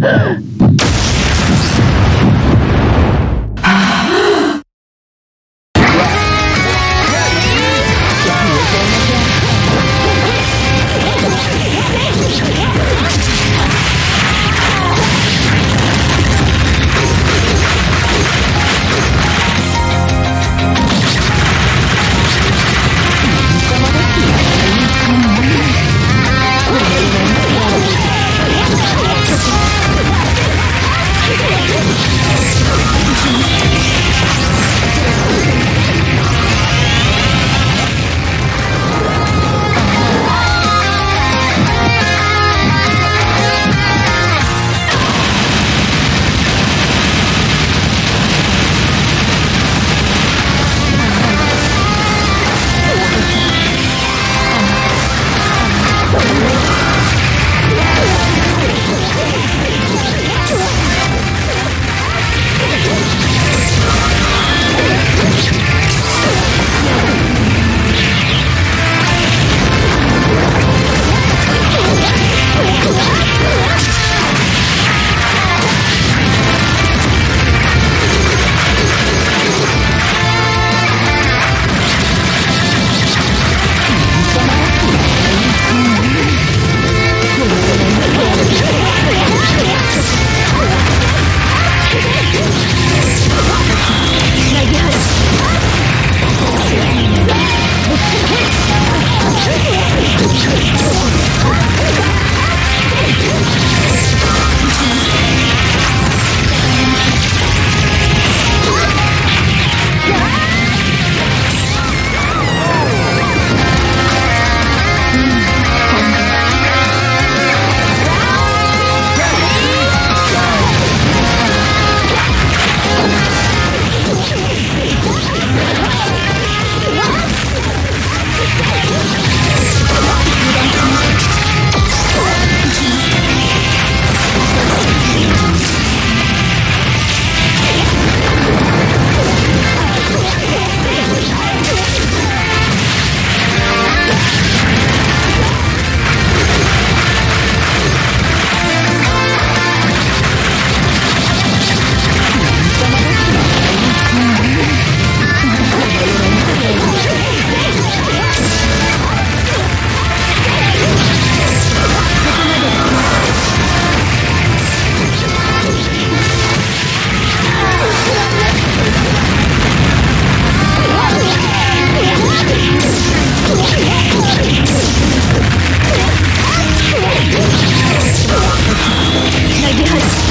Yeah. 投げ